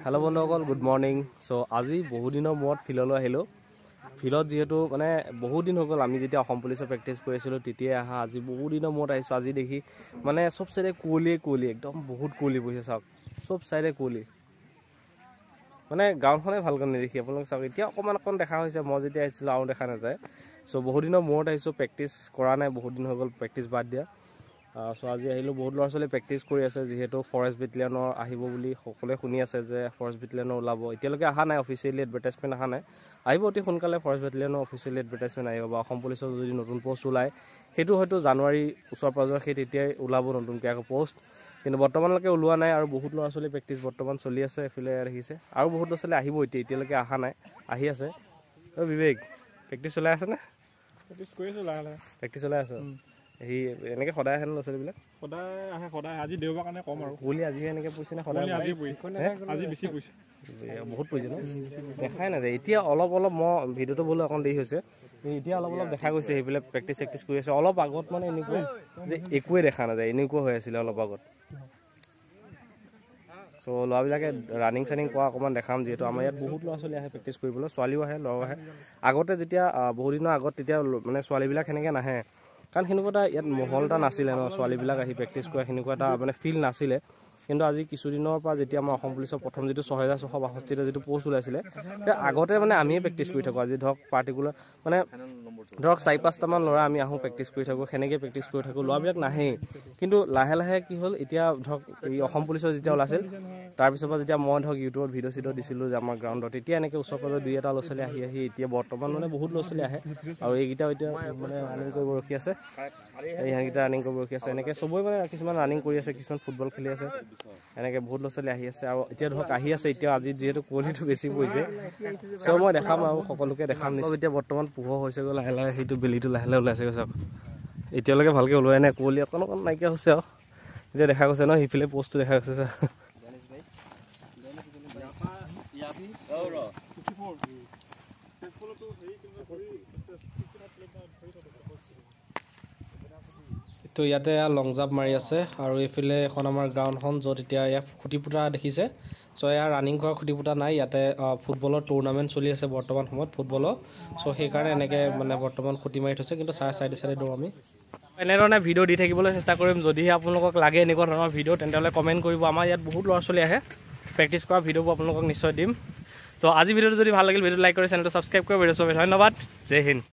Hello বন্ধুসকল good morning চ' আজি বহুদিনৰ মূৰত ফিল্ডলৈ আহিলোঁ। ফিল্ডত যিহেতু মানে বহুত দিন হৈ গ'ল। আমি যেতিয়া অসম পুলিচৰ প্ৰেক্টিচ কৰি আছিলোঁ তেতিয়াই অহা আজি বহুত দিনৰ মূৰত আহিছোঁ। আজি দেখি মানে চব চাইডে কুঁৱলীয়ে কুঁৱলী একদম বহুত কুঁৱলী বহিছে চাওক। চব চাইডে কুঁৱলী। মানে গাঁওখনে ভালকৈ নেদেখি আপোনালোকে চাওক। এতিয়া অকণমান অকণ দেখা হৈছে। মই যেতিয়া আহিছিলোঁ আৰু দেখা নাযায়। চ' বহুত দিনৰ মূৰত আহিছোঁ। প্ৰেক্টিচ কৰা নাই বহুত দিন হৈ গ'ল। প্ৰেক্টিচ বাদ দিয়া। চ' আজি আহিলোঁ বহুত ল'ৰা ছোৱালী প্ৰেক্টিচ কৰি আছে যিহেতু ফৰেষ্ট বেটেলিয়নৰ আহিব বুলি সকলোৱে শুনি আছে যে ফৰেষ্ট বেটেলিয়নৰ ওলাব। এতিয়ালৈকে অহা নাই অফিচিয়েলি এডভাৰটাইজমেণ্ট অহা নাই। আহিব অতি সোনকালে ফৰেষ্ট বেটেলিয়নৰ অফিচিয়েলি এডভাৰটাইজমেণ্ট আহিব বা অসম পুলিচৰ যদি নতুন পষ্ট ওলায় সেইটো হয়তো জানুৱাৰী ওচৰ পাজৰ সেই তেতিয়াই ওলাব নতুনকৈ আকৌ পষ্ট কিন্তু বৰ্তমানলৈকে ওলোৱা নাই আৰু বহুত ল'ৰা ছোৱালী প্ৰেক্টিচ বৰ্তমান চলি আছে এইফালে দেখিছে আৰু বহুত ল'ৰা ছোৱালী আহিব এতিয়া এতিয়ালৈকে অহা নাই আহি আছে। অ' বিবেক প্ৰেক্টিচ চলাই আছেনে? প্ৰেক্টিচ কৰি আছোঁ লাহে লাহে। প্ৰেক্টিচ চলাই আছোঁ? সি এনেকৈ সদায় আহে ন ল'ৰা ছোৱালীবিলাক সদায় আহে সদায় আজি দেওবাৰ কাৰণে কম আৰু। কুলি আজিহে এনেকৈ পৰিছে নে সদায় আজি পৰিছে। আজি বেছি পৰিছে। বহুত পৰিছে ন? দেখাই নাযায়। এতিয়া অলপ অলপ মই ভিডিঅ'টো বোলো অকণ দেৰি হৈছে। এতিয়া অলপ অলপ দেখা গৈছে সেইবিলাক প্ৰেক্টিচ চেক্টিচ কৰি আছে। অলপ আগত মানে এনেকুৱা যে একোৱে দেখা নাযায় এনেকুৱা হৈ আছিলে অলপ আগত। চ' ল'ৰাবিলাকে ৰানিং চানিং কৰা অকণমান দেখাম যিহেতু আমাৰ ইয়াত বহুত ল'ৰা ছোৱালী আহে প্ৰেক্টিচ কৰিবলৈ। ছোৱালীও আহে ল'ৰাও আহে। আগতে যেতিয়া আহ, বহুত দিনৰ আগত তেতিয়া মানে ছোৱালীবিলাক সেনেকৈ নাহে। কাৰণ সেনেকুৱা এটা ইয়াত মহল এটা নাছিলে ন ছোৱালীবিলাক আহি প্ৰেক্টিচ কৰা সেনেকুৱা এটা মানে ফিল্ড নাছিলে। কিন্তু আজি কিছুদিনৰ পৰা যেতিয়া আমাৰ অসম পুলিচৰ প্ৰথম যিটো ছহেজাৰ ছশ বাষষ্ঠিটা যিটো পষ্ট ওলাইছিলে তেতিয়া আগতে মানে আমিয়ে প্ৰেক্টিচ কৰি থাকোঁ। আজি ধৰক পাৰ্টিকুলাৰ মানে ধৰক চাৰি পাঁচটামান ল'ৰা আমি আহোঁ প্ৰেক্টিচ কৰি থাকোঁ সেনেকৈ প্ৰেক্টিচ কৰি থাকোঁ ল'ৰাবিলাক নাহেই। কিন্তু লাহে লাহে কি হ'ল এতিয়া ধৰক এই অসম পুলিচৰ যেতিয়া ওলাইছিল তাৰপিছৰ পৰা যেতিয়া মই ধৰক ইউটিউবত ভিডিঅ' চিডিঅ' দিছিলোঁ যে আমাৰ গ্ৰাউণ্ডত তেতিয়া এনেকৈ ওচৰ পাজৰ দুই এটা ল'ৰা ছোৱালী আহি আহি এতিয়া বৰ্তমান মানে বহুত ল'ৰা ছোৱালী আহে। আৰু এইকেইটাও এতিয়া মানে ৰানিং কৰিব ৰখি আছে। এই ইহঁতকেইটা ৰানিং কৰিব ৰখি আছে। এনেকৈ চবৰে মানে কিছুমান ৰানিং কৰি আছে কিছুমান ফুটবল খেলি আছে। এনেকৈ বহুত ল'ৰা ছোৱালী আহি আছে। আৰু এতিয়া ধৰক আহি আছে এতিয়া আজি যিহেতু কুঁৱলীটো বেছি পৰিছে। চ' মই দেখাম আৰু সকলোকে দেখাম। নিশ্চয় এতিয়া বৰ্তমান পোহৰ হৈছেগৈ লাহে লাহে সেইটো বেলিটো লাহে লাহে ওলাইছেগৈ চাওক এতিয়ালৈকে ভালকৈ ওলোৱাই নাই কুঁৱলী অকণ অকণ নাইকিয়া হৈছে আৰু। এতিয়া দেখা গৈছে ন সিফালে পষ্টটো দেখা গৈছে তো ইয়াতে লং জাম্প মাৰি আছে আৰু এইফালে এখন আমাৰ গ্ৰাউণ্ডখন য'ত এতিয়া খুটি পুতা দেখিছে। চ' এয়া ৰানিং কৰা পুতা নাই ইয়াতে ফুটবলৰ টুৰ্ণামেণ্ট চলি আছে বৰ্তমান সময়ত ফুটবলৰ। চ' সেইকাৰণে এনেকৈ মানে বৰ্তমান খুটি মাৰি থৈছে কিন্তু চাই চাইডে চাইডে দিওঁ আমি। এনেধৰণে ভিডিঅ' দি থাকিবলৈ চেষ্টা কৰিম। যদিহে আপোনালোকক লাগে এনেকুৱা ধৰণৰ ভিডিঅ' তেন্তে হ'লে কমেণ্ট কৰিব। আমাৰ ইয়াত বহুত ল'ৰা ছোৱালী আহে। প্ৰেক্টিচ কৰা ভিডিঅ'বোৰ আপোনালোকক নিশ্চয় দিম। তো আজি ভিডিঅ'টো যদি ভাল লাগিল ভিডিঅ'টো লাইক কৰি চেনেলটো ছাবস্ক্ৰাইব কৰিব ভিডিঅ' চবে ধন্যবাদ। জয় হিন্দ।